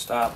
stop.